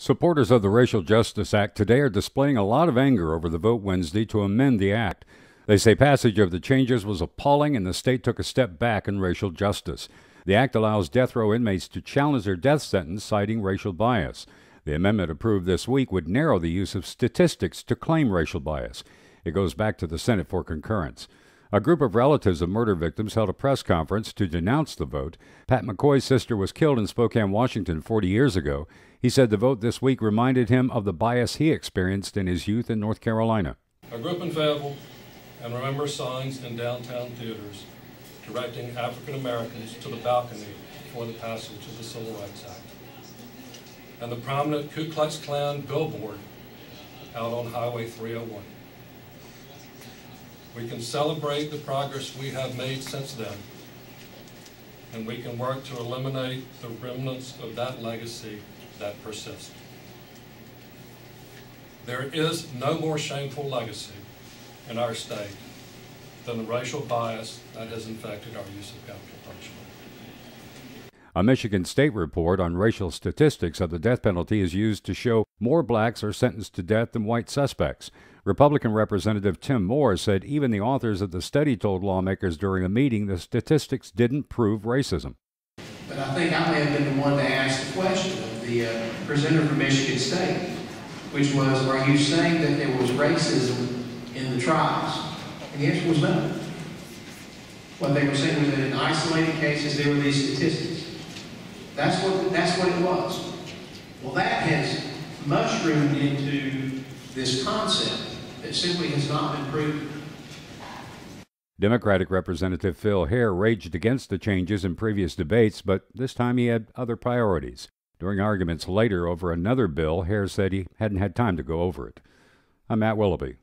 Supporters of the Racial Justice Act today are displaying a lot of anger over the vote Wednesday to amend the act. They say passage of the changes was appalling and the state took a step back in racial justice. The act allows death row inmates to challenge their death sentence citing racial bias. The amendment approved this week would narrow the use of statistics to claim racial bias. It goes back to the Senate for concurrence. A group of relatives of murder victims held a press conference to denounce the vote. Pat McCoy's sister was killed in Spokane, Washington 40 years ago. He said the vote this week reminded him of the bias he experienced in his youth in North Carolina. I grew up in Fayetteville and remember signs in downtown theaters directing African Americans to the balcony for the passage of the Civil Rights Act. And the prominent Ku Klux Klan billboard out on Highway 301. We can celebrate the progress we have made since then, and we can work to eliminate the remnants of that legacy that persists. There is no more shameful legacy in our state than the racial bias that has infected our use of capital punishment. A Michigan State report on racial statistics of the death penalty is used to show more blacks are sentenced to death than white suspects. Republican Representative Tim Moore said even the authors of the study told lawmakers during a meeting the statistics didn't prove racism. But I think I may have been the one to ask the question of the uh, presenter from Michigan State, which was, are you saying that there was racism in the trials? And the answer was no. What they were saying was that in isolated cases there were these statistics. That's what, that's what it was. Well, that has mushroomed into this concept that simply has not been proven. Democratic Representative Phil Hare raged against the changes in previous debates, but this time he had other priorities. During arguments later over another bill, Hare said he hadn't had time to go over it. I'm Matt Willoughby.